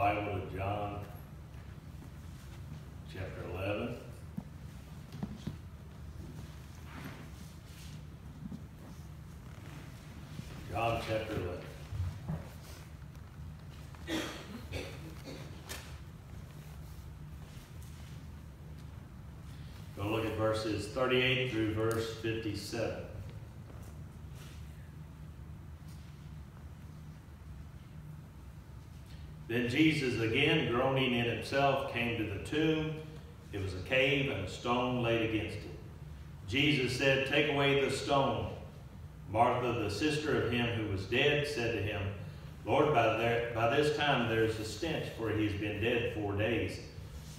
Bible to John chapter 11. John chapter 11. Go look at verses 38 through verse 57. Then Jesus, again groaning in himself, came to the tomb. It was a cave, and a stone laid against it. Jesus said, Take away the stone. Martha, the sister of him who was dead, said to him, Lord, by, there, by this time there is a stench, for he has been dead four days.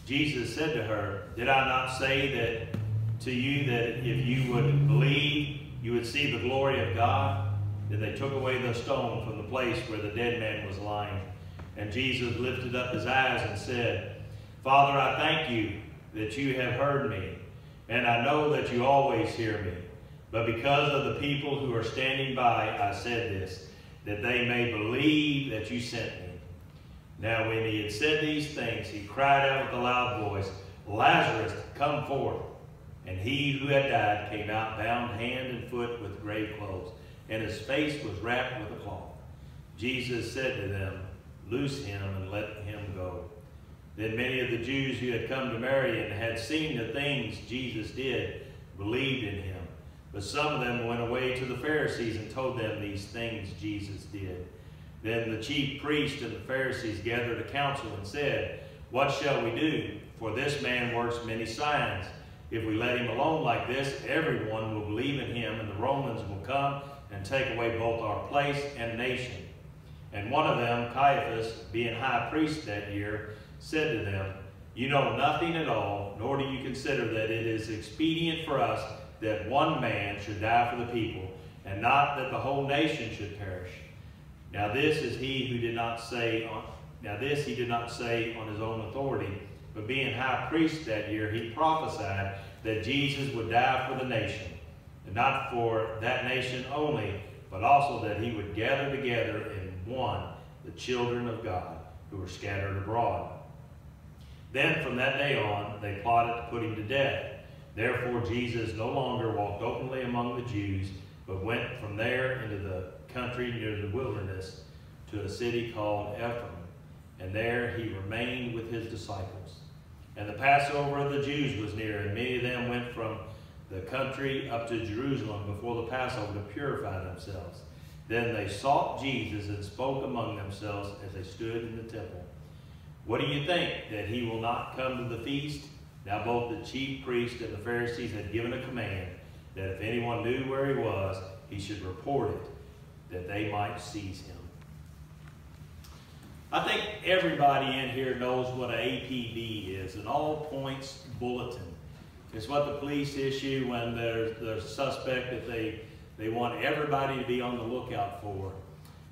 Jesus said to her, Did I not say that to you that if you would believe, you would see the glory of God? Then they took away the stone from the place where the dead man was lying. And Jesus lifted up his eyes and said, Father, I thank you that you have heard me, and I know that you always hear me. But because of the people who are standing by, I said this, that they may believe that you sent me. Now when he had said these things, he cried out with a loud voice, Lazarus, come forth. And he who had died came out bound hand and foot with grave clothes, and his face was wrapped with a cloth. Jesus said to them, Loose him and let him go. Then many of the Jews who had come to Mary and had seen the things Jesus did believed in him. But some of them went away to the Pharisees and told them these things Jesus did. Then the chief priests and the Pharisees gathered a council and said, What shall we do? For this man works many signs. If we let him alone like this, everyone will believe in him, and the Romans will come and take away both our place and nation. And one of them, Caiaphas, being high priest that year, said to them, You know nothing at all, nor do you consider that it is expedient for us that one man should die for the people, and not that the whole nation should perish. Now this is he who did not say on, now this he did not say on his own authority, but being high priest that year, he prophesied that Jesus would die for the nation, and not for that nation only, but also that he would gather together one the children of God who were scattered abroad. Then from that day on, they plotted to put him to death. Therefore Jesus no longer walked openly among the Jews, but went from there into the country near the wilderness to a city called Ephraim. And there he remained with his disciples. And the Passover of the Jews was near, and many of them went from the country up to Jerusalem before the Passover to purify themselves. Then they sought Jesus and spoke among themselves as they stood in the temple. What do you think, that he will not come to the feast? Now both the chief priests and the Pharisees had given a command that if anyone knew where he was, he should report it, that they might seize him. I think everybody in here knows what an APB is, an all points bulletin. It's what the police issue when there's, a suspect that they, they want everybody to be on the lookout for.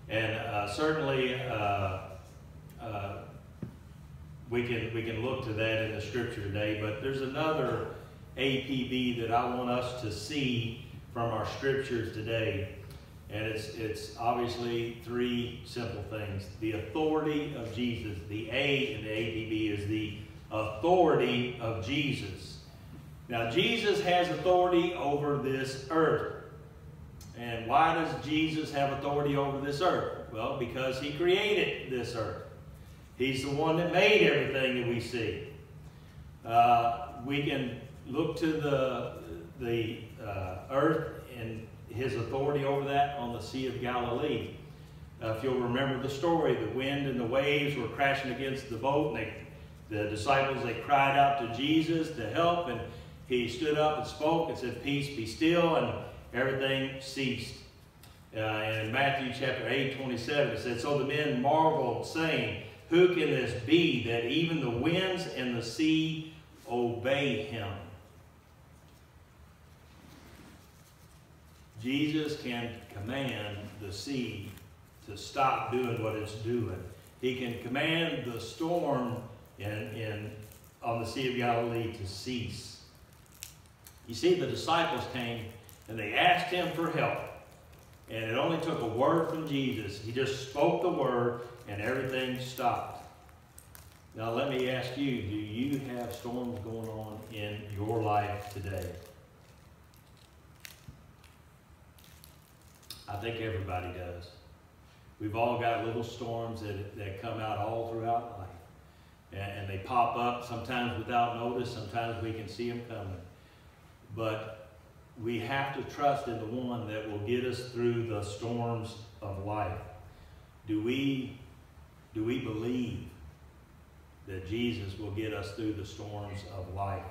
And uh, certainly, uh, uh, we can we can look to that in the scripture today. But there's another APB that I want us to see from our scriptures today. And it's, it's obviously three simple things. The authority of Jesus. The A in the APB is the authority of Jesus. Now, Jesus has authority over this earth. And why does Jesus have authority over this earth? Well, because he created this earth. He's the one that made everything that we see. Uh, we can look to the, the uh, earth and his authority over that on the Sea of Galilee. Uh, if you'll remember the story, the wind and the waves were crashing against the boat, and they, the disciples they cried out to Jesus to help, and he stood up and spoke and said, "Peace, be still," and everything ceased. Uh, and in Matthew chapter 8, 27, it said, So the men marveled, saying, Who can this be that even the winds and the sea obey him? Jesus can command the sea to stop doing what it's doing. He can command the storm in, in, on the Sea of Galilee to cease. You see, the disciples came and they asked him for help. And it only took a word from Jesus. He just spoke the word and everything stopped. Now, let me ask you do you have storms going on in your life today? I think everybody does. We've all got little storms that, that come out all throughout life. And, and they pop up sometimes without notice, sometimes we can see them coming. But we have to trust in the one that will get us through the storms of life. Do we, do we believe that Jesus will get us through the storms of life?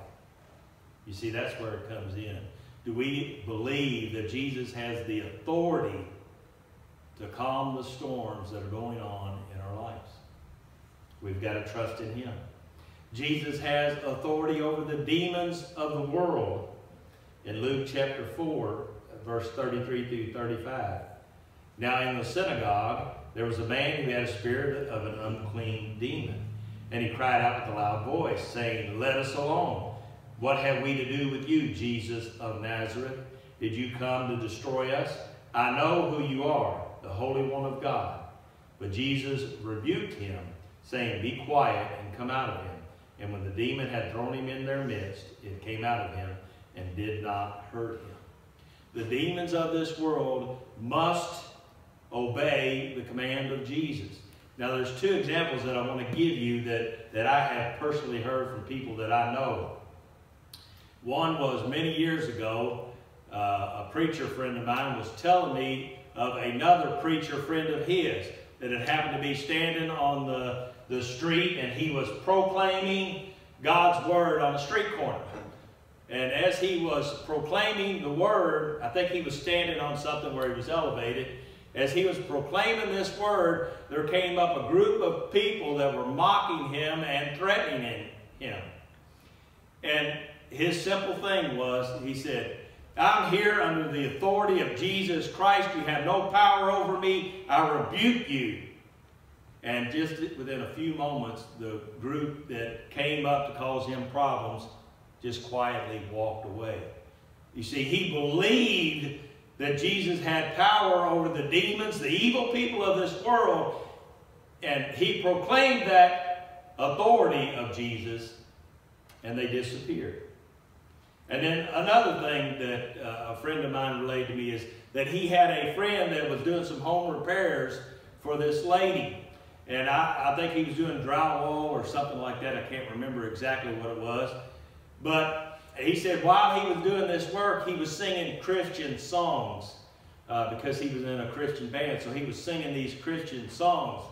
You see, that's where it comes in. Do we believe that Jesus has the authority to calm the storms that are going on in our lives? We've got to trust in Him. Jesus has authority over the demons of the world in Luke chapter 4, verse 33 through 35. Now in the synagogue, there was a man who had a spirit of an unclean demon. And he cried out with a loud voice, saying, Let us alone. What have we to do with you, Jesus of Nazareth? Did you come to destroy us? I know who you are, the Holy One of God. But Jesus rebuked him, saying, Be quiet and come out of him. And when the demon had thrown him in their midst, it came out of him and did not hurt him. The demons of this world must obey the command of Jesus. Now, there's two examples that I want to give you that, that I have personally heard from people that I know. One was many years ago, uh, a preacher friend of mine was telling me of another preacher friend of his that had happened to be standing on the, the street and he was proclaiming God's word on the street corner. And as he was proclaiming the word, I think he was standing on something where he was elevated. As he was proclaiming this word, there came up a group of people that were mocking him and threatening him. And his simple thing was, he said, I'm here under the authority of Jesus Christ. You have no power over me. I rebuke you. And just within a few moments, the group that came up to cause him problems just quietly walked away. You see, he believed that Jesus had power over the demons, the evil people of this world, and he proclaimed that authority of Jesus, and they disappeared. And then another thing that uh, a friend of mine relayed to me is that he had a friend that was doing some home repairs for this lady. And I, I think he was doing drywall or something like that. I can't remember exactly what it was. But he said while he was doing this work, he was singing Christian songs uh, because he was in a Christian band. So he was singing these Christian songs.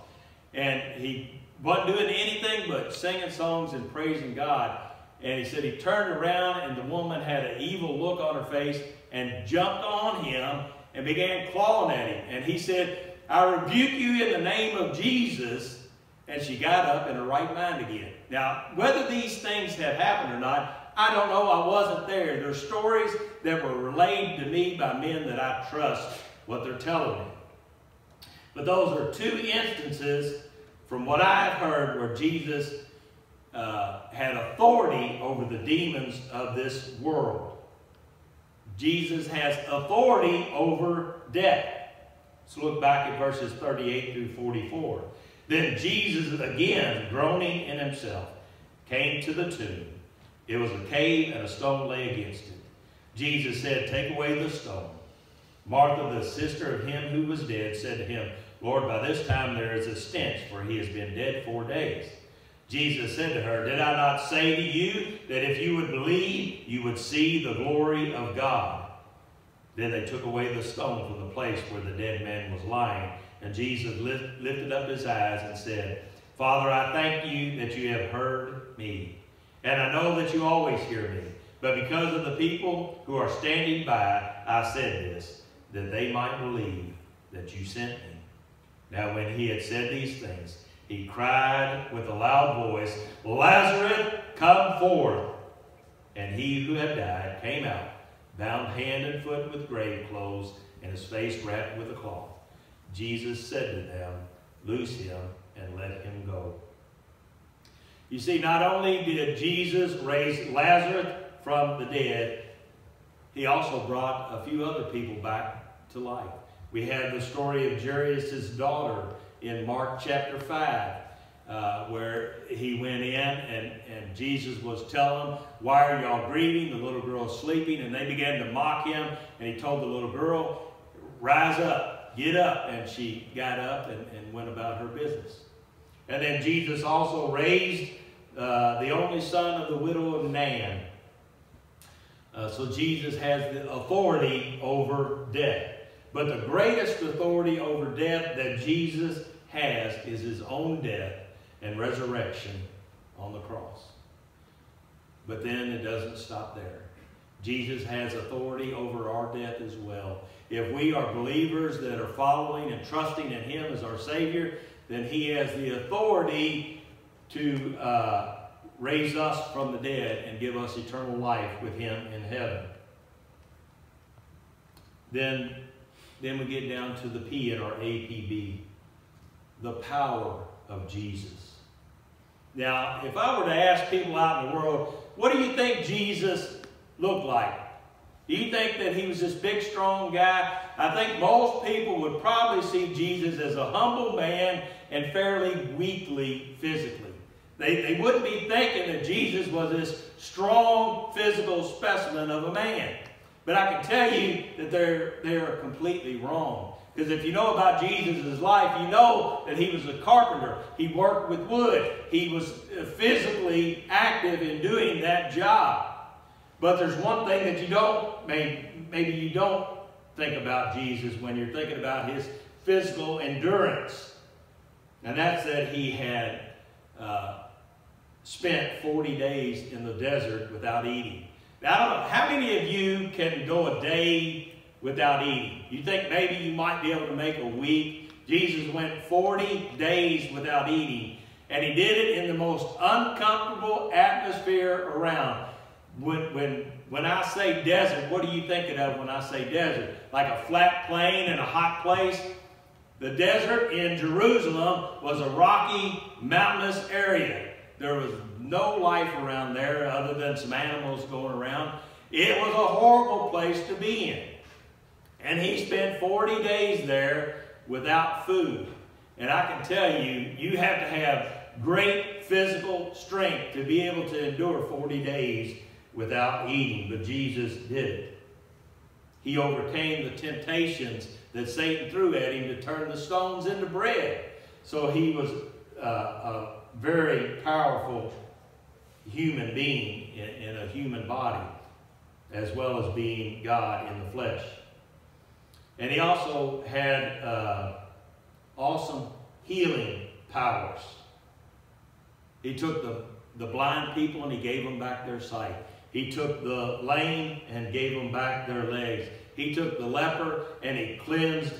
And he wasn't doing anything but singing songs and praising God. And he said he turned around and the woman had an evil look on her face and jumped on him and began clawing at him. And he said, I rebuke you in the name of Jesus. And she got up in her right mind again. Now, whether these things have happened or not, I don't know. I wasn't there. There's stories that were relayed to me by men that I trust what they're telling me. But those are two instances from what I've heard where Jesus uh, had authority over the demons of this world. Jesus has authority over death. Let's look back at verses 38 through 44. Then Jesus, again groaning in himself, came to the tomb. It was a cave, and a stone lay against it. Jesus said, Take away the stone. Martha, the sister of him who was dead, said to him, Lord, by this time there is a stench, for he has been dead four days. Jesus said to her, Did I not say to you that if you would believe, you would see the glory of God? Then they took away the stone from the place where the dead man was lying. And Jesus lift, lifted up his eyes and said, Father, I thank you that you have heard me. And I know that you always hear me. But because of the people who are standing by, I said this, that they might believe that you sent me. Now when he had said these things, he cried with a loud voice, Lazarus, come forth. And he who had died came out, bound hand and foot with grave clothes, and his face wrapped with a cloth. Jesus said to them, Loose him and let him go. You see, not only did Jesus raise Lazarus from the dead, he also brought a few other people back to life. We have the story of Jairus' daughter in Mark chapter 5. uh, where he went in and, and Jesus was telling them, Why are y'all grieving? The little girl's sleeping. And they began to mock him. And he told the little girl, Rise up, get up. And she got up and, and went about her business. And then Jesus also raised uh, the only son of the widow of Nain. Uh, so Jesus has the authority over death. But the greatest authority over death that Jesus has is his own death and resurrection on the cross. But then it doesn't stop there. Jesus has authority over our death as well. If we are believers that are following and trusting in Him as our Savior, then He has the authority to uh, raise us from the dead and give us eternal life with Him in heaven. Then, then we get down to the P in our APB the power of Jesus. Now, if I were to ask people out in the world, what do you think Jesus looked like? Do you think that he was this big, strong guy? I think most people would probably see Jesus as a humble man and fairly weakly physically. They, they wouldn't be thinking that Jesus was this strong physical specimen of a man. But I can tell you that they're, they're completely wrong. Because if you know about Jesus' life, you know that he was a carpenter. He worked with wood. He was uh, physically active in doing that job. But there's one thing that you don't, maybe, maybe you don't think about Jesus when you're thinking about his physical endurance. And that's that he had uh, spent 40 days in the desert without eating. Now, how many of you can go a day without eating. You think maybe you might be able to make a week. Jesus went 40 days without eating, and he did it in the most uncomfortable atmosphere around. When, when, when I say desert, what are you thinking of when I say desert? Like a flat plain in a hot place? The desert in Jerusalem was a rocky, mountainous area. There was no life around there other than some animals going around. It was a horrible place to be in. And he spent 40 days there without food. And I can tell you, you have to have great physical strength to be able to endure 40 days without eating. But Jesus did it. He overcame the temptations that Satan threw at him to turn the stones into bread. So he was uh, a very powerful human being in, in a human body, as well as being God in the flesh. And he also had uh, awesome healing powers. He took the, the blind people and he gave them back their sight. He took the lame and gave them back their legs. He took the leper and he cleansed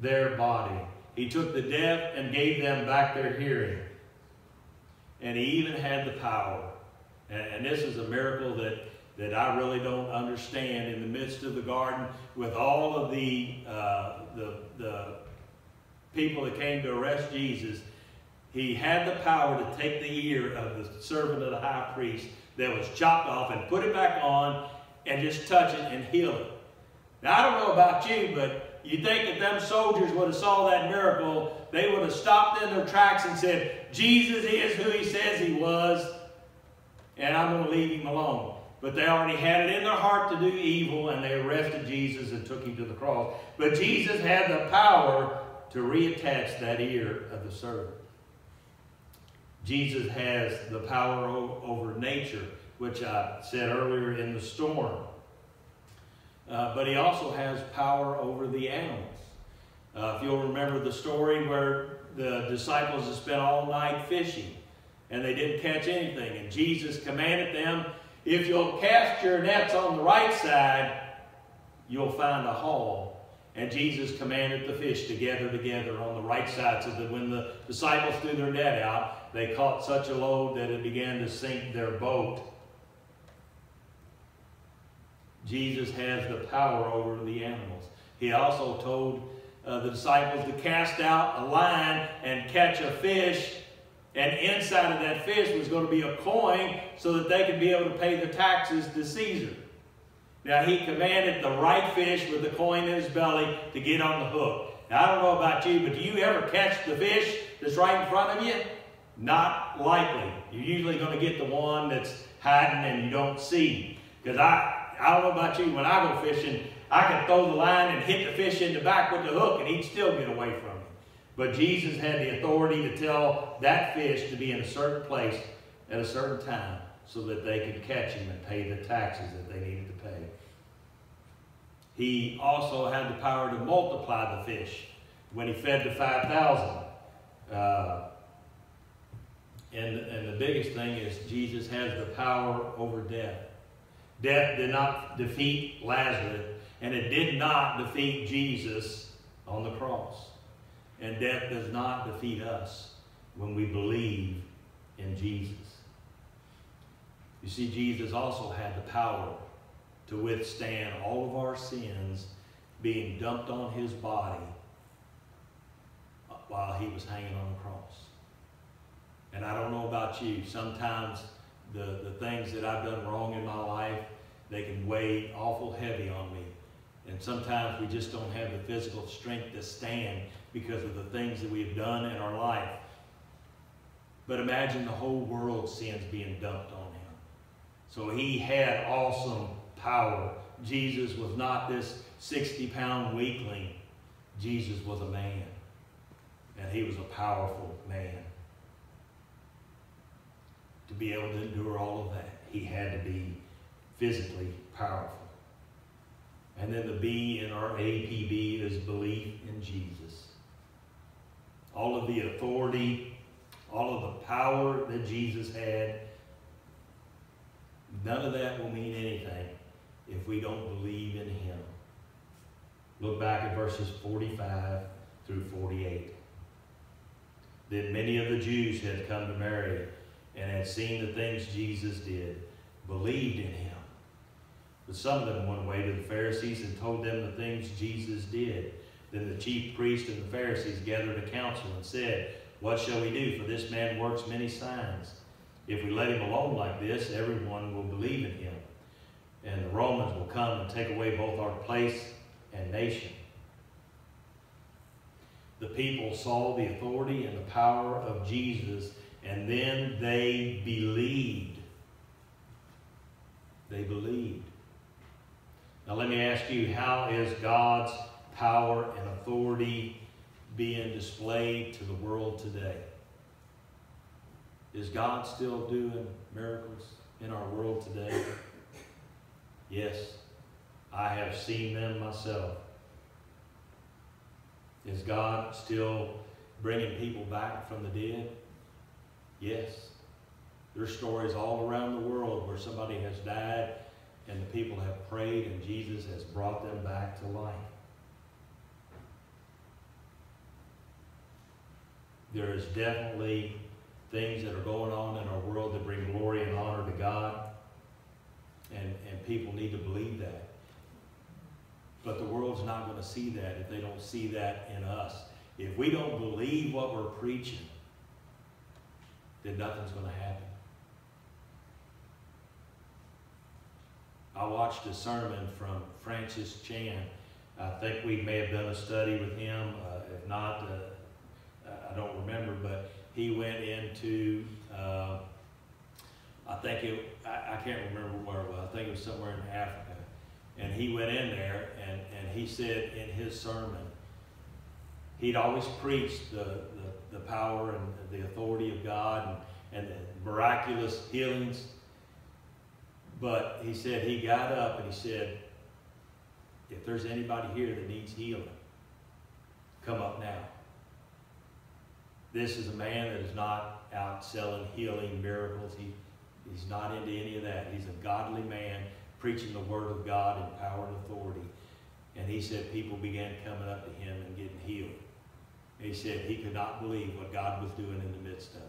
their body. He took the deaf and gave them back their hearing. And he even had the power. And, this is a miracle that that I really don't understand in the midst of the garden with all of the, uh, the, the people that came to arrest Jesus. He had the power to take the ear of the servant of the high priest that was chopped off and put it back on and just touch it and heal it. Now, I don't know about you, but you think that them soldiers would have saw that miracle, they would have stopped in their tracks and said, Jesus is who he says he was, and I'm going to leave him alone. But they already had it in their heart to do evil, and they arrested Jesus and took him to the cross. But Jesus had the power to reattach that ear of the servant. Jesus has the power over nature, which I said earlier in the storm. Uh, but he also has power over the animals. Uh, if you'll remember the story where the disciples had spent all night fishing and they didn't catch anything, and Jesus commanded them if you'll cast your nets on the right side, you'll find a haul. And Jesus commanded the fish to gather together on the right side so that when the disciples threw their net out, they caught such a load that it began to sink their boat. Jesus has the power over the animals. He also told uh, the disciples to cast out a line and catch a fish and inside of that fish was going to be a coin so that they could be able to pay the taxes to Caesar. Now, he commanded the right fish with the coin in his belly to get on the hook. Now, I don't know about you, but do you ever catch the fish that's right in front of you? Not likely. You're usually going to get the one that's hiding and you don't see. Because I, I don't know about you, when I go fishing, I can throw the line and hit the fish in the back with the hook and he'd still get away from me. But Jesus had the authority to tell that fish to be in a certain place at a certain time so that they could catch him and pay the taxes that they needed to pay. He also had the power to multiply the fish when he fed the 5,000. Uh, and, and the biggest thing is Jesus has the power over death. Death did not defeat Lazarus, and it did not defeat Jesus on the cross. And death does not defeat us when we believe in Jesus. You see, Jesus also had the power to withstand all of our sins being dumped on his body while he was hanging on the cross. And I don't know about you, sometimes the, the things that I've done wrong in my life, they can weigh awful heavy on me. And sometimes we just don't have the physical strength to stand because of the things that we have done in our life. But imagine the whole world's sins being dumped on him. So he had awesome power. Jesus was not this 60 pound weakling. Jesus was a man. And he was a powerful man. To be able to endure all of that, he had to be physically powerful. And then the B in our APB is belief in Jesus. All of the authority, all of the power that Jesus had, none of that will mean anything if we don't believe in him. Look back at verses 45 through 48. Then many of the Jews had come to Mary and had seen the things Jesus did, believed in him. But some of them went away to the Pharisees and told them the things Jesus did. Then the chief priests and the Pharisees gathered a council and said, What shall we do? For this man works many signs. If we let him alone like this, everyone will believe in him. And the Romans will come and take away both our place and nation. The people saw the authority and the power of Jesus, and then they believed. They believed. Now, let me ask you how is God's power and authority being displayed to the world today? Is God still doing miracles in our world today? Yes, I have seen them myself. Is God still bringing people back from the dead? Yes. There's stories all around the world where somebody has died and the people have prayed and Jesus has brought them back to life. There is definitely things that are going on in our world that bring glory and honor to God. And, and people need to believe that. But the world's not going to see that if they don't see that in us. If we don't believe what we're preaching, then nothing's going to happen. I watched a sermon from Francis Chan. I think we may have done a study with him. Uh, if not, uh, I don't remember, but he went into, uh, I think it, I, I, can't remember where it was. I think it was somewhere in Africa. And he went in there and, and he said in his sermon, he'd always preached the, the, power and the authority of God and, and the miraculous healings. But he said he got up and he said, if there's anybody here that needs healing, come up now. This is a man that is not out selling healing miracles. He, he's not into any of that. He's a godly man preaching the word of God in power and authority. And he said people began coming up to him and getting healed. He said he could not believe what God was doing in the midst of it.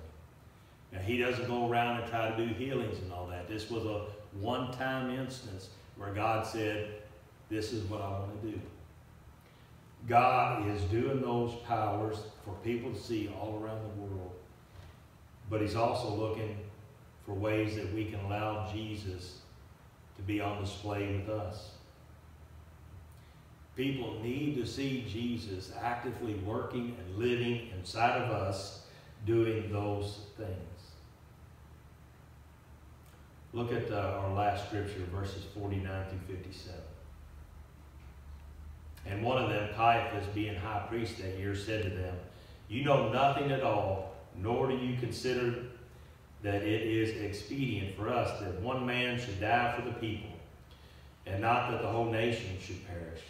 Now, he doesn't go around and try to do healings and all that. This was a one-time instance where God said, this is what I want to do. God is doing those powers for people to see all around the world. But he's also looking for ways that we can allow Jesus to be on display with us. People need to see Jesus actively working and living inside of us doing those things. Look at uh, our last scripture, verses 49 through 57. And one of them, Caiaphas, being high priest that year, said to them, You know nothing at all, nor do you consider that it is expedient for us that one man should die for the people, and not that the whole nation should perish.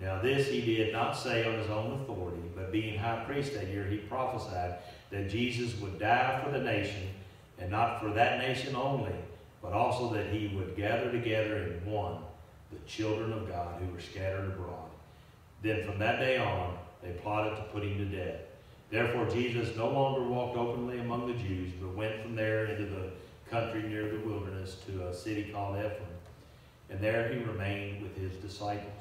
Now this he did not say on his own authority, but being high priest that year, he prophesied that Jesus would die for the nation, and not for that nation only, but also that he would gather together in one the children of God who were scattered abroad. Then from that day on, they plotted to put him to death. Therefore Jesus no longer walked openly among the Jews, but went from there into the country near the wilderness to a city called Ephraim. And there he remained with his disciples.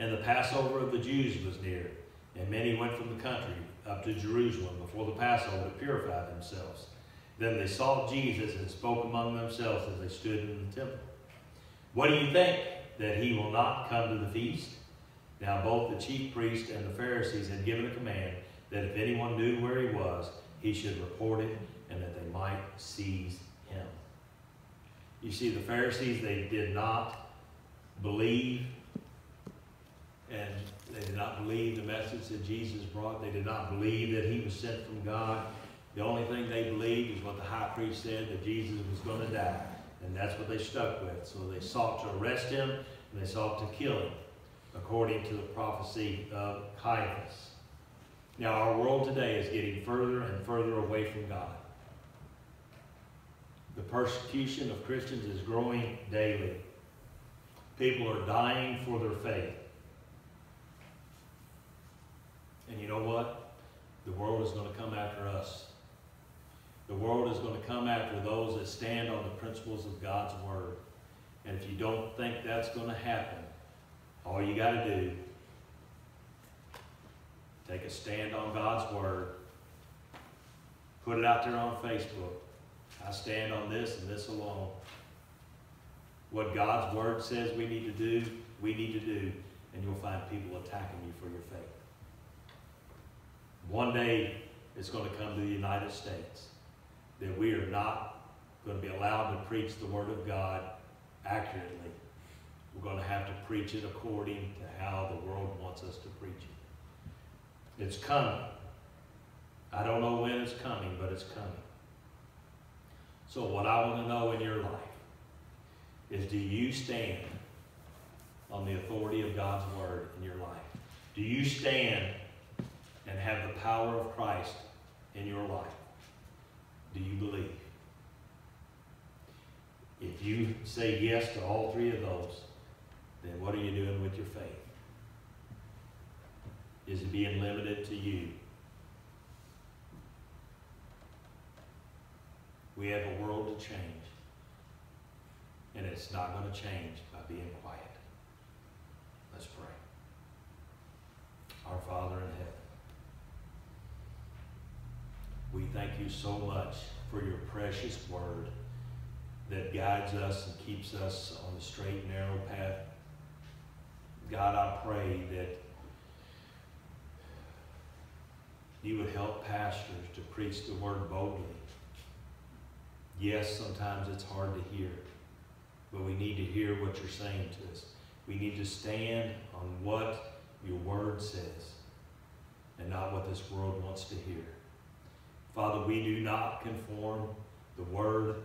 And the Passover of the Jews was near, and many went from the country up to Jerusalem before the Passover to purify themselves. Then they sought Jesus and spoke among themselves as they stood in the temple. What do you think? That he will not come to the feast? Now both the chief priests and the Pharisees had given a command that if anyone knew where he was, he should report it and that they might seize him. You see, the Pharisees, they did not believe and they did not believe the message that Jesus brought. They did not believe that he was sent from God. The only thing they believed is what the high priest said, that Jesus was going to die. And that's what they stuck with. So they sought to arrest him and they sought to kill him, according to the prophecy of Caiaphas. Now, our world today is getting further and further away from God. The persecution of Christians is growing daily. People are dying for their faith. And you know what? The world is going to come after us. The world is going to come after those that stand on the principles of God's Word. And if you don't think that's going to happen, all you got to do, take a stand on God's Word, put it out there on Facebook. I stand on this and this alone. What God's Word says we need to do, we need to do, and you'll find people attacking you for your faith. One day, it's going to come to the United States that we are not going to be allowed to preach the Word of God accurately. We're going to have to preach it according to how the world wants us to preach it. It's coming. I don't know when it's coming, but it's coming. So what I want to know in your life is do you stand on the authority of God's Word in your life? Do you stand and have the power of Christ in your life? Do you believe? If you say yes to all three of those, then what are you doing with your faith? Is it being limited to you? We have a world to change. And it's not going to change by being quiet. Let's pray. Our Father in heaven, we thank you so much for your precious word that guides us and keeps us on the straight and narrow path. God, I pray that you would help pastors to preach the word boldly. Yes, sometimes it's hard to hear, but we need to hear what you're saying to us. We need to stand on what your word says and not what this world wants to hear. Father, we do not conform the word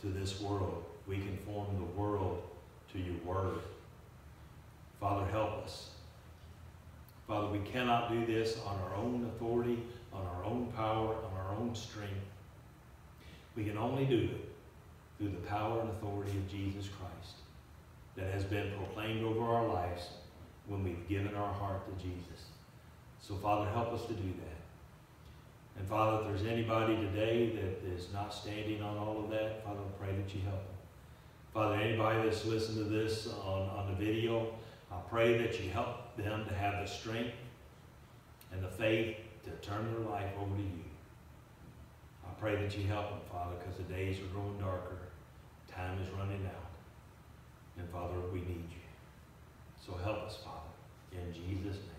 to this world. We conform the world to your word. Father, help us. Father, we cannot do this on our own authority, on our own power, on our own strength. We can only do it through the power and authority of Jesus Christ that has been proclaimed over our lives when we've given our heart to Jesus. So, Father, help us to do that. And Father, if there's anybody today that is not standing on all of that, Father, I pray that you help them. Father, anybody that's listening to this on, on the video, I pray that you help them to have the strength and the faith to turn their life over to you. I pray that you help them, Father, because the days are growing darker. Time is running out. And Father, we need you. So help us, Father, in Jesus' name.